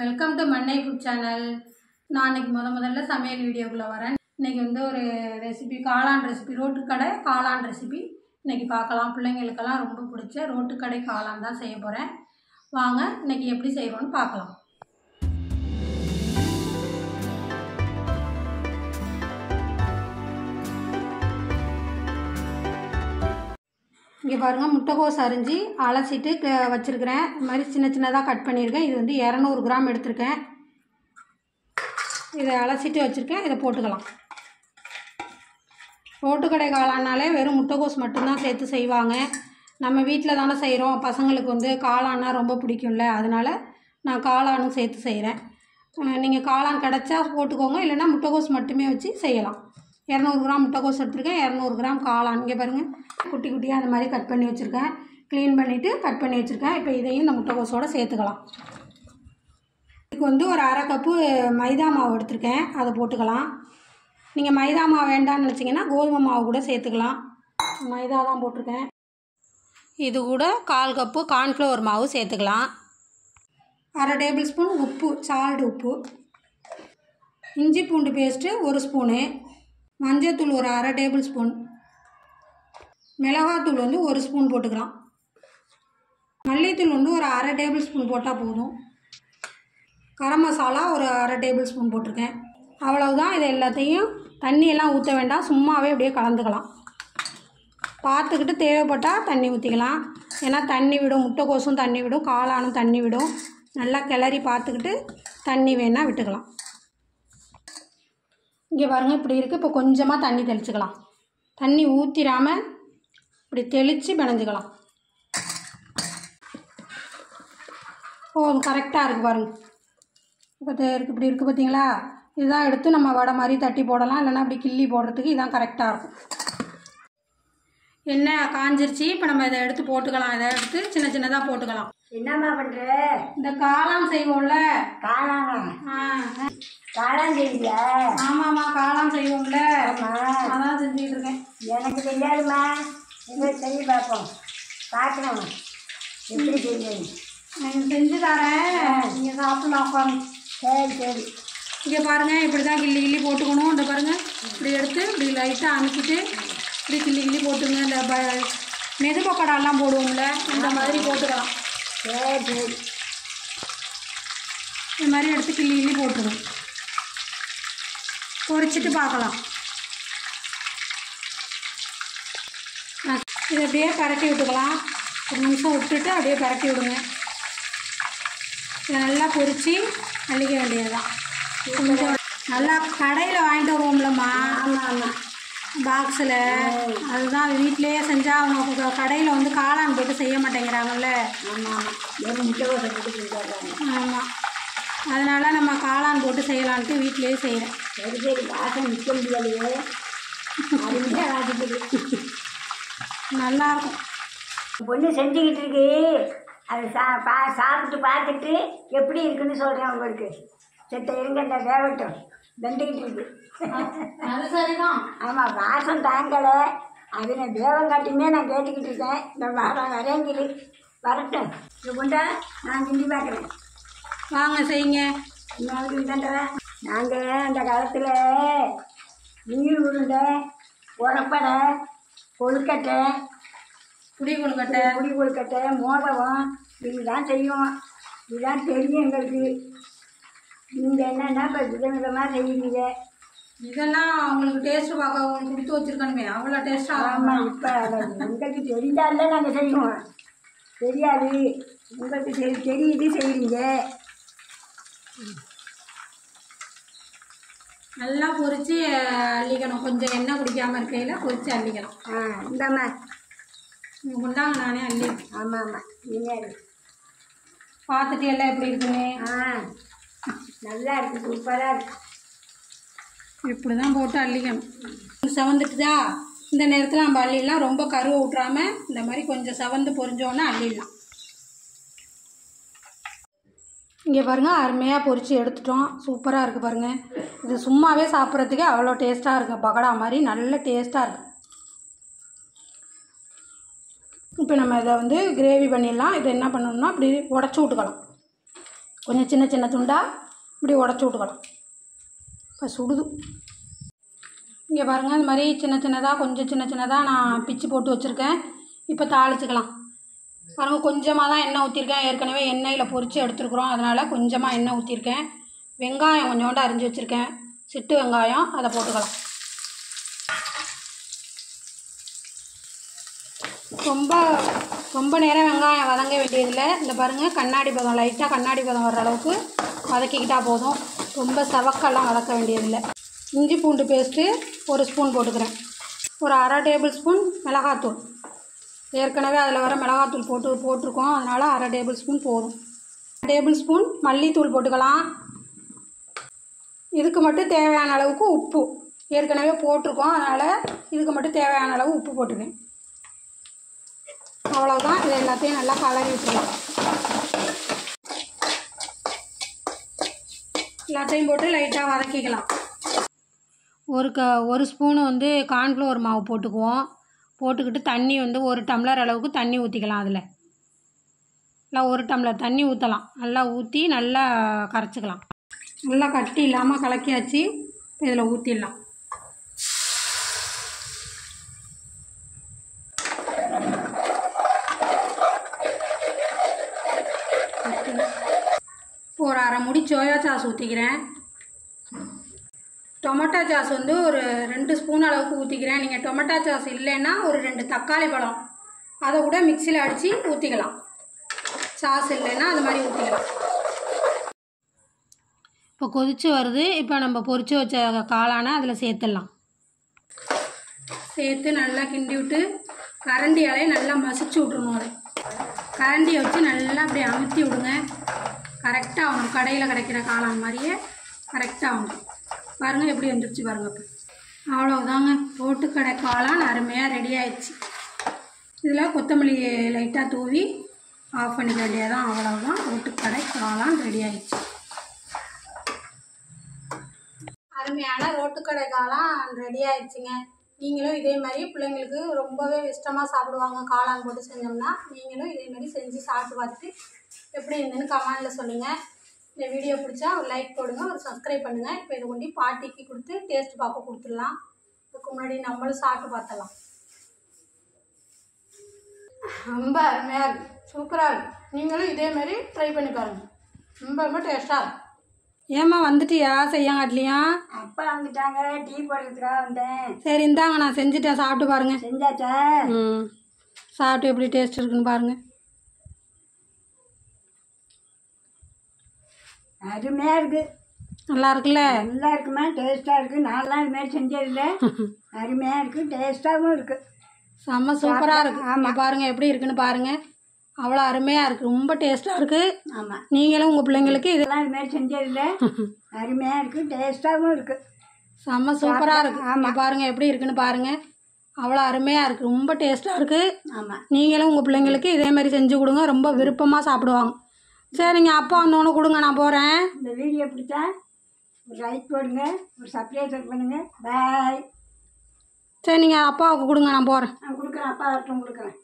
Welcome to Mannai food channel நான் இன்னைக்கு முத முதல்ல சமையல் வீடியோக்குள்ளே வரேன். இன்றைக்கி வந்து ஒரு ரெசிபி காளான் ரெசிபி ரோட்டு கடை காளான் ரெசிபி இன்றைக்கி பார்க்கலாம். பிள்ளைங்களுக்கெல்லாம் ரொம்ப பிடிச்ச ரோட்டு கடை காளான் தான் செய்ய போகிறேன் வாங்க இன்னைக்கு எப்படி செய்கிறோன்னு பார்க்கலாம். இங்கே பாருங்கள் முட்டைகோஸ் அரிஞ்சு அலசிட்டு க- வச்சிருக்கிறேன். இது மாதிரி சின்ன சின்னதாக கட் பண்ணியிருக்கேன். இது வந்து இரநூறு கிராம் எடுத்திருக்கேன். இதை அலசிட்டு வச்சுருக்கேன். இதை போட்டுக்கலாம். ரோட்டுக்கடை காளானாலே வெறும் முட்டைகோஸ் மட்டும்தான் சேர்த்து செய்வாங்க. நம்ம வீட்டில் தானே செய்கிறோம். பசங்களுக்கு வந்து காளான்னா ரொம்ப பிடிக்கும்ல. அதனால் நான் காளானும் சேர்த்து செய்கிறேன். நீங்கள் காளான் கிடச்சா போட்டுக்கோங்க. இல்லைன்னா முட்டைகோஸ் மட்டுமே வச்சு செய்யலாம். இரநூறு கிராம் முட்டைக்கோஸ் எடுத்திருக்கேன். இரநூறு கிராம் காளான். இங்கே பாருங்கள் குட்டி குட்டியாக அந்த மாதிரி கட் பண்ணி வச்சுருக்கேன். க்ளீன் பண்ணிவிட்டு கட் பண்ணி வச்சுருக்கேன். இப்போ இதையும் இந்த முட்டைக்கோஸோடு சேர்த்துக்கலாம். இதுக்கு வந்து ஒரு அரை கப்பு மைதா மாவு எடுத்திருக்கேன். அதை போட்டுக்கலாம். நீங்கள் மைதா மாவு வேண்டாம்னு நினச்சிங்கன்னா கோதுமை மாவு கூட சேர்த்துக்கலாம். மைதா தான் போட்டிருக்கேன். இது கூட கால் கப்பு கார்ன்ஃப்ளவர் மாவு சேர்த்துக்கலாம். அரை டேபிள் ஸ்பூன் உப்பு சால்ட் உப்பு. இஞ்சி பூண்டு பேஸ்ட்டு ஒரு ஸ்பூனு. மஞ்சத்தூள் ஒரு அரை டேபிள் ஸ்பூன். மிளகாத்தூள் வந்து ஒரு ஸ்பூன் போட்டுக்கலாம். மல்லித்தூள் வந்து ஒரு அரை டேபிள் ஸ்பூன் போட்டால் போதும். கரம் மசாலா ஒரு அரை டேபிள் ஸ்பூன் போட்டிருக்கேன். அவ்வளவுதான். இது எல்லாத்தையும் தண்ணியெல்லாம் ஊற்ற வேண்டாம். சும்மாவே அப்படியே கலந்துக்கலாம். பார்த்துக்கிட்டு தேவைப்பட்டால் தண்ணி ஊற்றிக்கலாம் ஏன்னா தண்ணி விடும். முட்டைக்கோசும் தண்ணி விடும். காளானும் தண்ணி விடும். நல்லா கிளறி பார்த்துக்கிட்டு தண்ணி வேணால் விட்டுக்கலாம். இங்கே பாருங்கள் இப்படி இருக்குது இப்போ கொஞ்சமாக தண்ணி தெளிச்சுக்கலாம். தண்ணி ஊற்றிடாமல் இப்படி தெளித்து பிணைஞ்சிக்கலாம். போதும் கரெக்டாக இருக்குது பாருங்கள் இப்போ இருக்குது இப்படி இருக்குது பார்த்தீங்களா இதுதான் எடுத்து நம்ம வடை மாதிரி தட்டி போடலாம். இல்லைன்னா அப்படி கிள்ளி போடுறதுக்கு இதான் கரெக்டாக இருக்கும். எண்ணெய் காஞ்சிருச்சு? இப்போ நம்ம இதை எடுத்து போட்டுக்கலாம். இதை எடுத்து சின்ன சின்னதாக போட்டுக்கலாம். என்னம்மா பண்ற? இந்த காளான் செய்வோம்ல. காளானா? ஆ. காளான் செய்வியா? ஆமாம்மா காளான் செய்வோம்ல. அதான் செஞ்சுட்டு இருக்கேன். எனக்கு தெரியாதும்மா. இதை செய்ய பார்ப்போம். பார்க்கலாம் எப்படி நான் செஞ்சு தரேன். நீங்கள் சாப்பிடலாம் உட்காருங்க. சரி சரி. இங்கே பாருங்கள் இப்படி தான் கிள்ளி கிள்ளி போட்டுக்கணும். இந்த பாருங்கள் இப்படி எடுத்து இப்படி லைட்டாக அமுக்கிட்டு இப்படி கிள்ளி கிள்ளி போட்டுங்க இந்த ப மெது பக்கடாலாம் போடுவோம்ல இந்த மாதிரி போட்டுக்கலாம். சரி இந்த மாதிரி எடுத்து கிள்ளி கிள்ளி போட்டுடும் பொரிச்சிட்டு பார்க்கலாம். இதை அப்படியே பரட்டி விட்டுக்கலாம். ஒரு நிமிஷம் விட்டுட்டு அப்படியே பரட்டி விடுங்க. இதை நல்லா பொரிச்சு அள்ளிக்க வேண்டியதுதான் கொஞ்சம் நல்லா கடையில் வாங்கிட்டு வருவோம்லம்மா. ஆமாம் ஆமாம் பாக்ஸில் அதுதான் வீட்டிலேயே செஞ்சால் அவங்க கடையில் வந்து காளான் போட்டு செய்ய மாட்டேங்கிறாங்கல்ல. ஆமாம் அதனால் நம்ம காளான் போட்டு செய்யலான்ட்டு வீட்டிலேயே செய்கிறேன் சரி சரி. வாசம் நிற்க முடியாதையே நல்லாயிருக்கும் பொண்ணு செஞ்சுக்கிட்டு இருக்கு. அது சா பா சாப்பிட்டு பார்த்துட்டு எப்படி இருக்குன்னு சொல்கிறேன் உங்களுக்கு. செத்த இருங்க இந்த வேகட்டும் வெந்துக்கிட்டு இருக்கு. அது சரிதான். ஆமாம் வாசம் தாங்கலை. அது நான் தேவம் காட்டியுமே நான் கேட்டுக்கிட்டு இருக்கேன். இந்த வாரம் வரேங்குது வரட்டும். இது கொண்டா நான் கிண்டி பார்க்குறேன். வாங்க செய்யுங்க. இன்னொரு நாங்கள் அந்த காலத்தில் நீர் உருண்டை உரப்படை கொழுக்கட்டை புடி கொழுக்கட்டை. முடி கொழுக்கட்டை மோதகம் இதுதான் செய்வோம் இதுதான் தெரியும் எங்களுக்கு. நீங்கள் என்னென்னா இப்போ விதவிதமாக செய்வீங்க இதெல்லாம் உங்களுக்கு டேஸ்ட் பார்க்க உங்களுக்கு கொடுத்து வச்சிருக்கணுமே. அவ்வளோ டேஸ்ட்டாக ஆமாம் இப்போ எங்களுக்கு தெரிஞ்சால நாங்கள் செய்வோம். தெரியாது. உங்களுக்கு தெரி தெரியுது செய்வீங்க நல்லா பொரிச்சு அள்ளிக்கணும். கொஞ்சம் எண்ணெய் குடிக்காமல் இருக்கையில் பொரிச்சு அள்ளிக்கணும். ஆ இந்தாம்மா. கொண்டாங்க நானே அள்ளி ஆமாம் ஆமாம் நீங்கள் பார்த்துட்டு எல்லாம் எப்படி இருக்குன்னு? ஆ. நல்லா இருக்குது சூப்பராக இருக்கு இப்படி தான் போட்டு அள்ளிக்கணும். செவந்துட்டுதா இந்த நேரத்தில் நம்ம அள்ளிடலாம். ரொம்ப கருவை விட்றாமல் இந்த மாதிரி கொஞ்சம் செவந்து பொறிஞ்சோன்னே அள்ளிடலாம். இங்கே பாருங்கள் அருமையாக பொறிச்சு எடுத்துட்டோம். சூப்பராக இருக்குது பாருங்கள் இது சும்மாவே சாப்பிட்றதுக்கே அவ்வளோ டேஸ்ட்டாக இருக்குது பகடா மாதிரி நல்ல டேஸ்ட்டாக இருக்குது இப்போ நம்ம இதை வந்து கிரேவி பண்ணிடலாம். இதை என்ன பண்ணணும்னா அப்படி உடச்சி விட்டுக்கலாம் கொஞ்சம் சின்ன சின்ன துண்டாக இப்படி உடச்சி விட்டுக்கலாம் இப்போ சுடுது. இங்கே பாருங்கள் இந்த மாதிரி சின்ன சின்னதாக கொஞ்சம் சின்ன சின்னதாக நான் பிச்சு போட்டு வச்சுருக்கேன். இப்போ தாளிச்சிக்கலாம். பாருங்கள் கொஞ்சமாக தான் எண்ணெய் ஊற்றிருக்கேன் ஏற்கனவே எண்ணெயில் பொரித்து எடுத்துருக்குறோம். அதனால் கொஞ்சமாக எண்ணெய் ஊற்றிருக்கேன் வெங்காயம் கொஞ்சோண்டு அரிஞ்சு வச்சுருக்கேன். சிட்டு வெங்காயம் அதை போட்டுக்கலாம். ரொம்ப ரொம்ப நேரம் வெங்காயம் வதங்க வேண்டியதில்லை. இந்த பாருங்கள் கண்ணாடி பதம் லைட்டாக கண்ணாடி பதம் வர அளவுக்கு வதக்கிக்கிட்டால் போதும். ரொம்ப செவக்கெல்லாம் வதக்க வேண்டியதில்லை. இஞ்சி பூண்டு பேஸ்ட்டு ஒரு ஸ்பூன் போட்டுக்கிறேன். ஒரு அரை டேபிள் ஸ்பூன் மிளகாத்தூள். ஏற்கனவே அதில் வர மிளகாத்தூள் போட்டு போட்டிருக்கோம். அதனால் அரை டேபிள் ஸ்பூன் போதும். டேபிள் ஸ்பூன் மல்லித்தூள் போட்டுக்கலாம். இதுக்கு மட்டும் தேவையான அளவுக்கு உப்பு. ஏற்கனவே போட்டிருக்கோம். அதனால் இதுக்கு மட்டும் தேவையான அளவு உப்பு போட்டுக்கேன் அவ்வளோதான் இது எல்லாத்தையும் நல்லா கலரி விட்டுருலாம் எல்லாத்தையும் போட்டு லைட்டாக வதக்கிக்கலாம். ஒரு க ஒரு ஸ்பூனு வந்து கார்ன்ஃப்ளவர் மாவு போட்டுக்குவோம். போட்டுக்கிட்டு தண்ணி வந்து ஒரு டம்ளர் அளவுக்கு தண்ணி ஊற்றிக்கலாம் அதில். நல்லா ஒரு டம்ளர் தண்ணி ஊற்றலாம் நல்லா ஊற்றி நல்லா கரைச்சிக்கலாம். நல்லா கட்டி இல்லாமல் கலக்கியாச்சு. இதில் ஊற்றிடலாம் இப்போ சோயா சாஸ் ஊற்றிக்கிறேன் டொமேட்டோ சாஸ் வந்து ஒரு ரெண்டு ஸ்பூன் அளவுக்கு ஊற்றிக்கிறேன் நீங்கள் டொமேட்டோ சாஸ் இல்லைன்னா ஒரு ரெண்டு தக்காளி பழம். அதை கூட மிக்சியில் அடித்து ஊற்றிக்கலாம் சாஸ் இல்லைன்னா அது மாதிரி ஊற்றிக்கலாம் இப்போ கொதித்து வருது. இப்போ நம்ம பொரிச்சு வச்ச காளானை அதில் சேர்த்துடலாம். சேர்த்து நல்லா கிண்டி விட்டு கரண்டியாலே நல்லா மசிச்சு விட்ருணும் அதை. கரண்டியை வச்சு நல்லா அப்படியே அமுத்தி விடுங்க. கரெக்டாக ஆகணும். கடையில் கிடைக்கிற காளான் மாதிரியே கரெக்டாக ஆகணும். பாருங்கள் எப்படி வந்துருச்சு பாருங்கள் இப்போ அவ்வளோதாங்க ரோட்டுக்கடை காளான் அருமையாக ரெடி ஆயிடுச்சு. இதில் கொத்தமல்லி லைட்டாக தூவி ஆஃப் பண்ணிக்க வேண்டியதான் அவ்வளோதான் ரோட்டுக்கடை காளான் ரெடி ஆயிடுச்சு. அருமையான ரோட்டுக்கடை காளான் ரெடி ஆயிடுச்சுங்க. நீங்களும் இதே மாதிரி பிள்ளைங்களுக்கு ரொம்பவே இஷ்டமாக சாப்பிடுவாங்க. காளான் போட்டு செஞ்சோம்னா நீங்களும் இதே மாதிரி செஞ்சு சாப்பிட்டு பார்த்துட்டு எப்படி இருந்தேன்னு கமெண்டில் சொல்லுங்கள் இந்த வீடியோ பிடிச்சா ஒரு லைக் போடுங்க ஒரு சப்ஸ்கிரைப் பண்ணுங்கள் இப்போ இதை கொண்டு பாட்டிக்கு கொடுத்து டேஸ்ட் பார்க்க கொடுத்துடலாம். இதுக்கு முன்னாடி நம்மளும் சாப்பிட்டு பார்த்தலாம் ரொம்ப அருமையாக இருக்குது சூப்பராக இருக்குது நீங்களும் இதே மாதிரி ட்ரை பண்ணி பாருங்கள் ரொம்ப ரொம்ப டேஸ்ட்டாக இருக்கும் ஏம்மா வந்துட்டியா? செய்யாங்காட்டிலையும் அப்பா வந்துட்டாங்க. டீ போடுறதுக்காக வந்தேன். சரி இந்தாங்க நான் செஞ்சுட்டேன். சாப்பிட்டு பாருங்க. செஞ்சாச்சா? ம். சாப்பிட்டு எப்படி டேஸ்ட் இருக்குன்னு பாருங்க. அருமையாக இருக்குது நல்லா இருக்குல்ல? நல்லா இருக்குமா? டேஸ்ட்டாக இருக்குது நான்லாம் இது மாதிரி செஞ்சதில்லை. அருமையாக இருக்குது டேஸ்ட்டாகவும் இருக்குது செம்ம சூப்பராக இருக்கு. ஆமாம் பாருங்க எப்படி இருக்குன்னு பாருங்க. அவ்வளோ அருமையாக இருக்குது ரொம்ப டேஸ்ட்டாக இருக்குது ஆமாம் நீங்களும் உங்கள் பிள்ளைங்களுக்கு இது இதெல்லாம் இது மாதிரி செஞ்சதில்லை அருமையாக இருக்குது டேஸ்ட்டாகவும் இருக்குது செம்ம சூப்பராக இருக்கு. ஆமாம் பாருங்க எப்படி இருக்குன்னு பாருங்க. அவ்வளோ அருமையாக இருக்குது ரொம்ப டேஸ்ட்டாக இருக்குது ஆமாம் நீங்களும் உங்கள் பிள்ளைங்களுக்கு இதே மாதிரி செஞ்சு கொடுங்க. ரொம்ப விருப்பமாக சாப்பிடுவாங்க. சரிங்க அப்பா வந்தோடனே கொடுங்க நான் போகிறேன் இந்த வீடியோ பிடிச்சா ஒரு லைக் போடுங்க. ஒரு சப்ஸ்கிரைப் பண்ணுங்கள் பாய் சரி நீங்கள் அப்பாவுக்கு கொடுங்க நான் போகிறேன் நான் கொடுக்குறேன். அப்பா கொடுக்குறேன்.